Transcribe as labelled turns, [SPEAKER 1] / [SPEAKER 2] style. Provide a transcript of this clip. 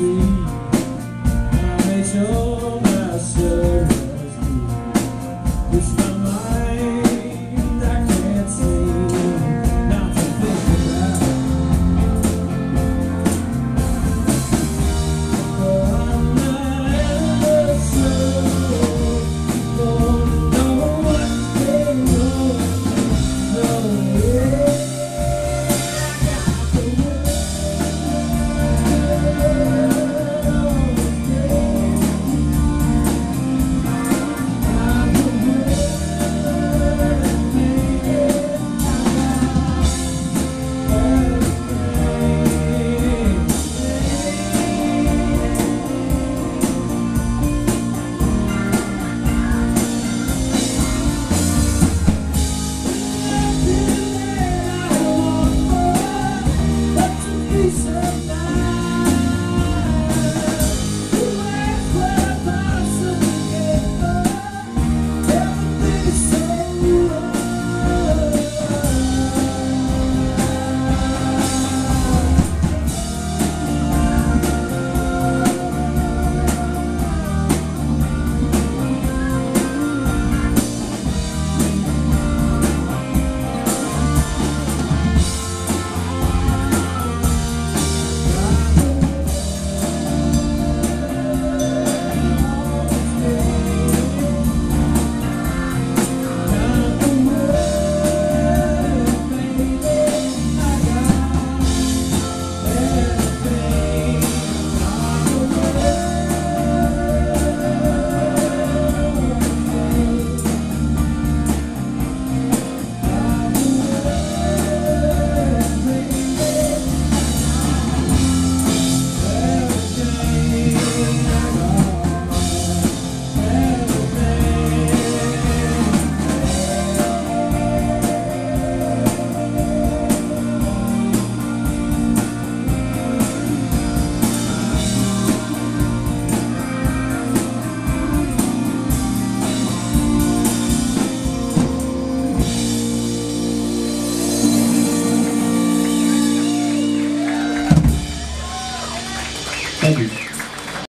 [SPEAKER 1] see. I made sure